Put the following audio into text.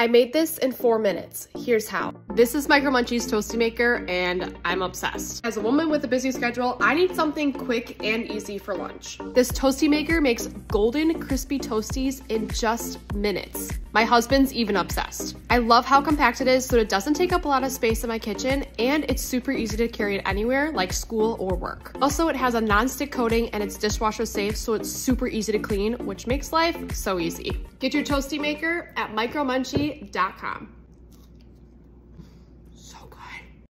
I made this in four minutes. Here's how. This is Micro Munchies Toastie Maker and I'm obsessed. As a woman with a busy schedule, I need something quick and easy for lunch. This Toastie Maker makes golden crispy toasties in just minutes. My husband's even obsessed. I love how compact it is so it doesn't take up a lot of space in my kitchen and it's super easy to carry it anywhere like school or work. Also, it has a non-stick coating and it's dishwasher safe so it's super easy to clean, which makes life so easy. Get your Toastie Maker at micromunchy.com.